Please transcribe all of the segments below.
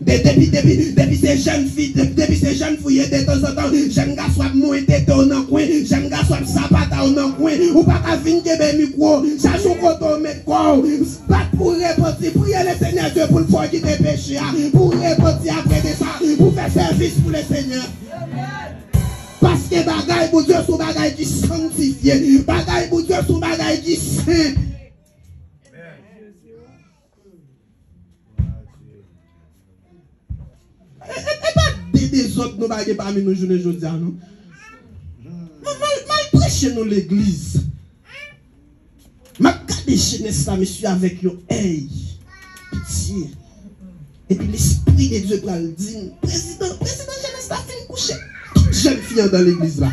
Depuis, ces jeunes filles, depuis ces jeunes filles, de temps en temps, jeunes gars soit moins tête dans le coin, jeunes gars soit sapata dans le coin, ou pas qu'à venir de micro, ça joue quand on met quoi, bat pour repentir, prier le Seigneur Dieu pour le faire quitter péché, pour repentir après ça, pour faire service pour le Seigneur. Parce que bagaille pour Dieu sont bagaille qui sanctifié, bagaille pour Dieu sont bagaille qui saint. Autres nous baguer parmi nous journée aujourd'hui non? Mal, prêcher nous l'église. Ma garde jeunesse là monsieur avec yo hey pitié. Et puis l'esprit de Dieu le dire président président jeunesse là fin coucher. Jeune fille dans l'église là.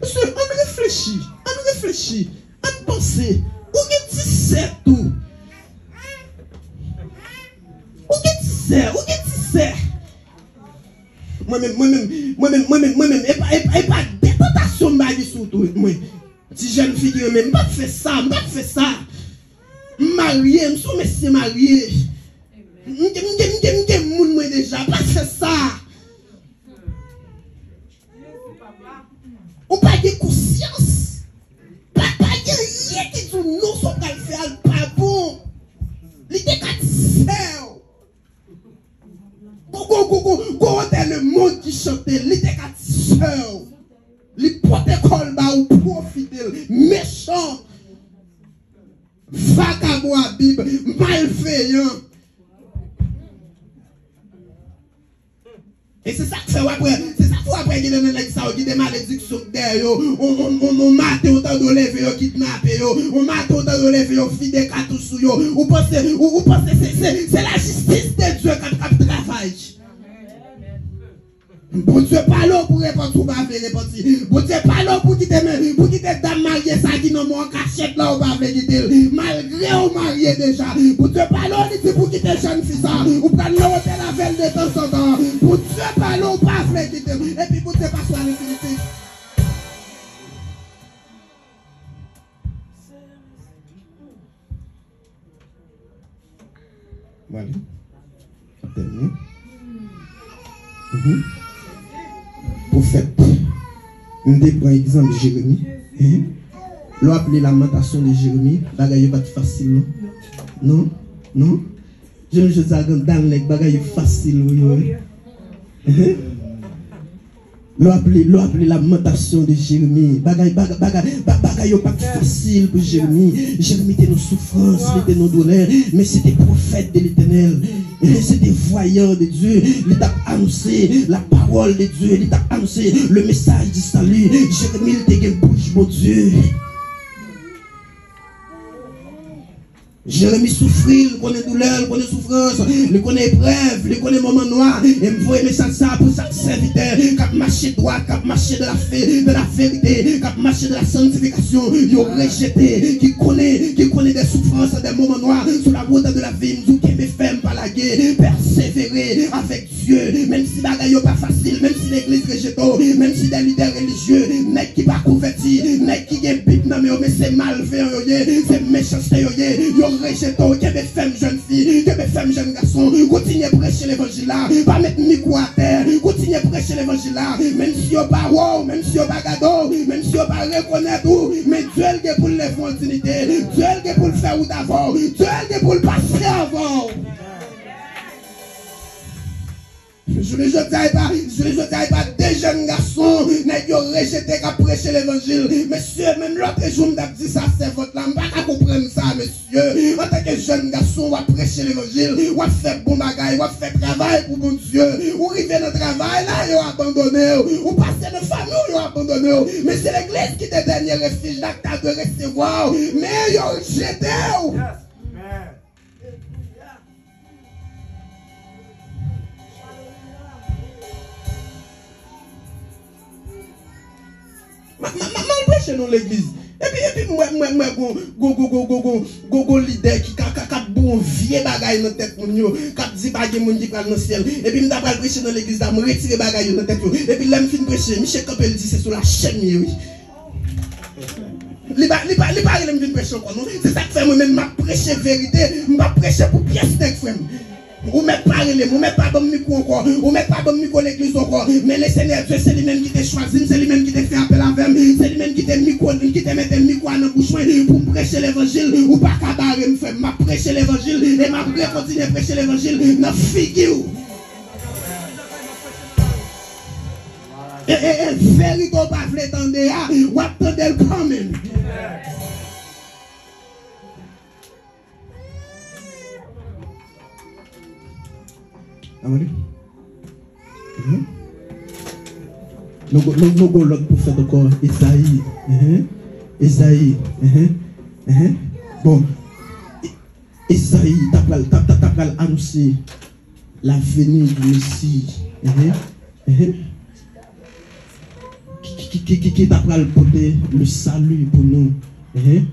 Monsieur, on réfléchit, on réfléchit, on pense. Où est-ce que tout? Même moi-même, moi-même, mwen mwen mwen mwen e pa dekotasyon bagi sou tou mwen ti jen figye mwen mbap fe sa mbap fe sa marye msou mese marye mgen mgen mgen mgen moun mwen deja mbap fe sa profiter, méchant. Vagabond à Bible. Et c'est ça que fait après, c'est ça que après qu'il y a des ça, des malédictions derrière, on on on mate autant de lever yo, on mate autant de lever yo fide katou sou yo. Ou pensez ou pensez c'est la justice de Dieu qui travaille. Bon Dieu pas là pour répondre ou pas répondre. Bon Dieu pas là pour quitter pour quitter dame mariée ça qui non mon cachette là ou pas quitter malgré ou marié déjà. Bon Dieu pas là dit pour quitter jeune fille ça ou prendre l'hôtel avec de temps en temps. Bon Dieu pas là ou pas quitter et puis bon Dieu pas soit l'infinité. Voilà. Terminé. Mm-hmm prophète. On prend exemple de Jérémie. Hein? L'on appelé lamentation de Jérémie. Bagaille pas facile. Non? Non? Je ne sais pas dans les bagaille facile. Hein? L'on l'on appelé lamentation de Jérémie. Bagaille, bagaille, bagaille, pas facile pour Jérémie. Jérémie était nos souffrances, était nos douleurs, mais c'était prophète de l'éternel. C'est des voyants de Dieu. Il t'a annoncé la parole de Dieu. Il t'a annoncé le message du salut. Jérémie, il t'a bouche, mon Dieu. Jérémie souffrit, il connaît douleur, il connaît souffrance, il connaît épreuve, il connaît moment noir. Et me voit message ça pour chaque serviteur a marché droit, a marché de la, de la vérité, a marché de la sanctification, il rejeté, qui connaît, qui connaît des souffrances, des moments noirs sur la route de la vie, nous qui ferme persévérer avec Dieu, même si n'est pas facile, même si l'église rejette, même si des leaders religieux, mais qui pas converti, mais qui est bip, mais c'est malveillant, c'est méchanceté, rejeton, que mes femmes jeunes filles, que mes femmes jeunes garçons, continuez à prêcher l'évangile là, pas mettre micro à terre, continuez à prêcher l'évangile là, même si on pas wow, même si on pas gado, même si on pas reconnaître tout, mais Dieu est pour les continuité, Dieu est pour le faire ou d'avant, Dieu est pour le passer avant. Je ne dis pas, je ne dis pas des jeunes garçons, qui ont rejeté qu'à prêcher l'évangile. Monsieur, même l'autre jour, m'a dit ça, c'est votre langue. Pas comprendre ça, monsieur. En tant que jeune garçon, on prêcher l'évangile, on faire bon bagage, on faire travail pour mon Dieu. On arrive dans le travail, là, ils ont abandonné. On passe la famille, ils ont abandonné. Mais c'est l'église qui est le dernier refuge d'acte de recevoir. Mais ils ont rejeté. Mal breche nou l'eglize. Epi e mwen mwen mwen go, go, go, go, go, go, go, go lider ki ka, ka, ka bon vie bagay nan tet moun yo. Kat di bagay moun di pral nan siel. Epi mda pral breche nan l'eglize da, mwen retire bagay yo nan tet yo. Epi lèm fin breche, mi che kapel di se sou la chen mi yo. Li pari lèm vin breche kon nou. Se sa kfe mwen men mwa preche verite, mwa preche pou pias nek fwem. Ou met pas relem, ou met pas bon micro encore, ou met pas bon micro l'église encore. Mais le Seigneur Dieu, c'est lui-même qui t'a choisi, c'est lui-même qui t'a fait appel avec moi, c'est lui-même qui t'a micro, qui t'a mis le micro dans la bouche pour me prêcher l'évangile, ou pas cabaret me faire, m'a prêché l'évangile, et m'a continuer à prêcher l'évangile dans figure. Et, et, et, vérité, on va l'attendre, ou Isaïe. Mhm. Mhm. Bon. Pas t'as- t'as- t'as pas annoncé la venue du Messie. Mhm. Mhm. Qui- qui- qui- le salut pour nous? Mhm.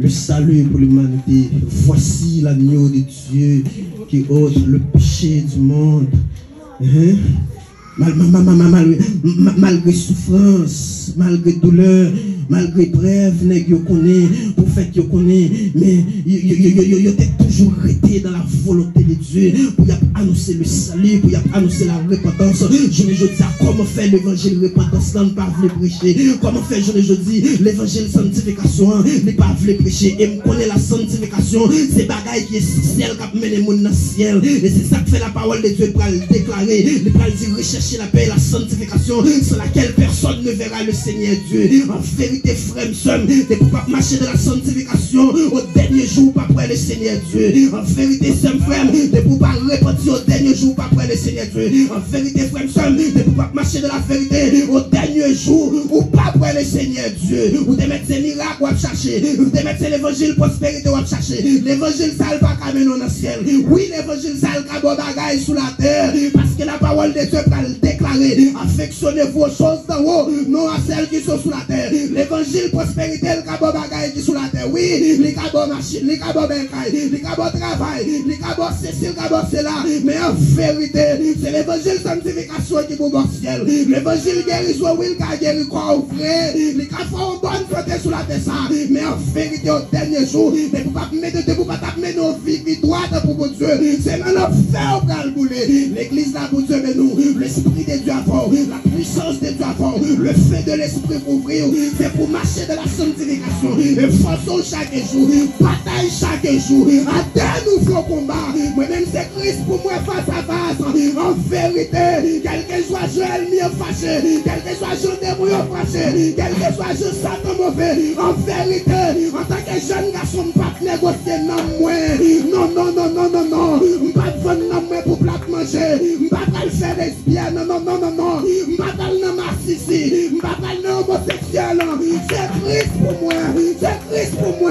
Le salut pour l'humanité. Voici l'agneau de Dieu qui ôte le péché du monde. Hein? Mal- mal- mal- mal- mal- mal- malgré souffrance, malgré douleur, malgré brève, nèg yo connaît, pour fait yo connaît, mais yo t'es toujours resté dans la volonté de Dieu pour annoncer le salut, pour annoncer la repentance. Je ne dis comment faire l'évangile repentance là, ne pas vouloir prêcher? Comment faire? Je ne dis l'évangile sanctification, ne pas vouloir prêcher. Et me connaît la sanctification, c'est bagaille qui est essentiel qui monde dans le ciel. Et c'est ça que fait la parole de Dieu pour le déclarer, pour le la paix et la sanctification sans laquelle personne ne verra le Seigneur Dieu. En vérité, frère, somme, de pouvoir marcher dans la sanctification au dernier jour pas après le Seigneur Dieu. En vérité, somme, frère, de pouvoir repentir au dernier jour pas après le Seigneur Dieu. En vérité, frère, somme, de pouvoir marcher dans la vérité au dernier jour ou pas après le Seigneur Dieu. Ou de mettre ces miracles à chercher. Ou de mettre l'évangile prospérité à chercher. L'évangile va pas mener dans le ciel. Oui, l'évangile ça va bon bagaille sous la terre. Parce que la parole de Dieu va le déclarer. Affectionnez vos choses d'en haut, non à celles qui sont sous la terre. L'évangile prospérité, le cabo bagaille qui sous la terre. Oui, les cabo machine, les cabo bencaille, les cabo travail, les cabo ceci, les cabo cela. Mais en vérité, c'est l'évangile sanctification qui vous au ciel. L'évangile guérison, oui, il a guéri quoi vrai? Les cas font bonne santé sous la ça. Mais en vérité, au dernier jour, mais pour pas mettre de vous pas taper nos vies qui droite pour Dieu. C'est maintenant faire au le bouler. L'église là pour Dieu, mais nous, l'esprit de Dieu avant, la puissance de Dieu avant, le fait de l'esprit pour ouvrir, c'est pour marcher dans la sanctification. Et façon chaque jour, bataille chaque jour. Deux nouveaux combats. Moi-même, c'est Christ pour moi face à face. En vérité, quel que soit Joël mieux fâché, quel que soit Jean démon fâché, quel que soit je Satan mauvais, en vérité, en tant que jeune garçon, je ne pas négocier non moi. Non, non, non, non, non, non. Je ne pas vendre non moi pour plat manger. Je ne pas faire lesbienne. Non, non, non, non, non. Je ne pas faire narcissique. Je ne pas faire homosexuel. C'est triste pour moi. C'est triste pour moi.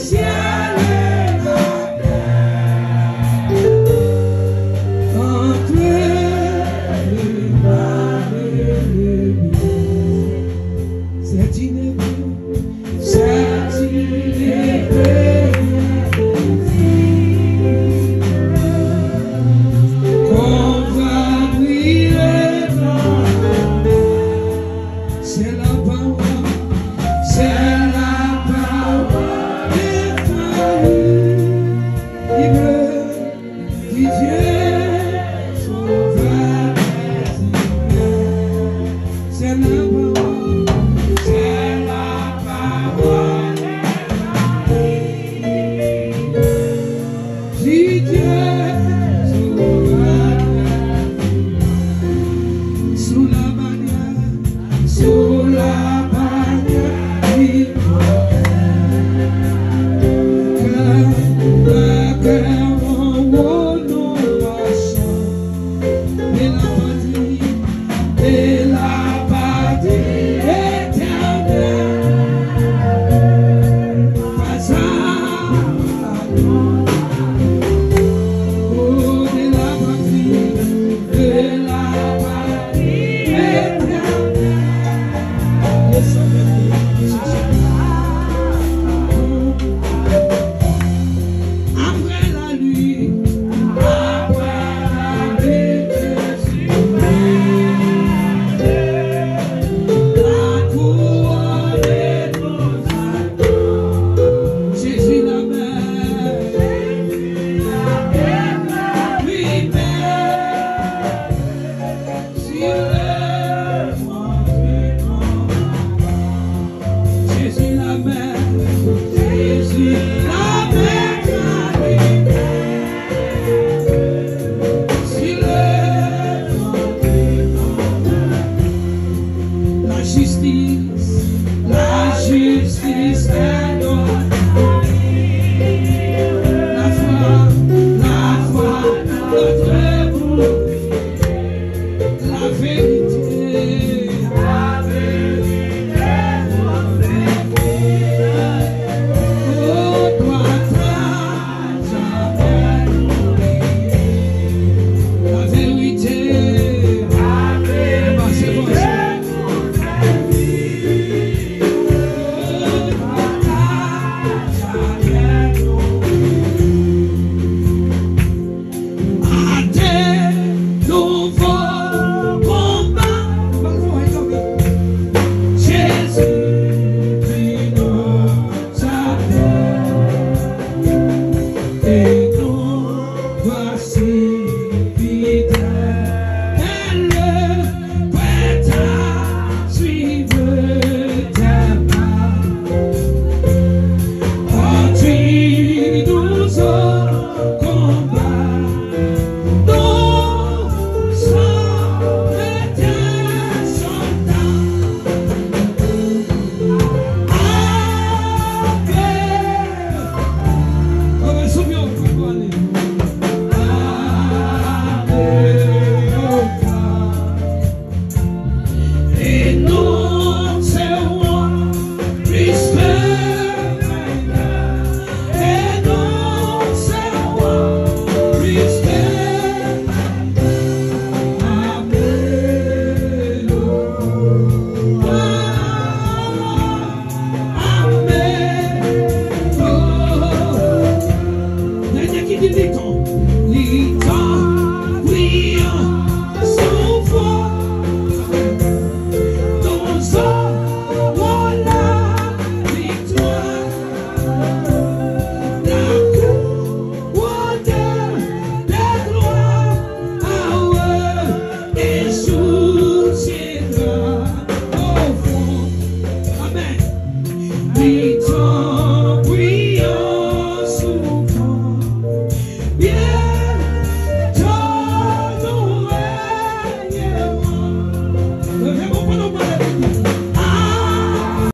tout yeah.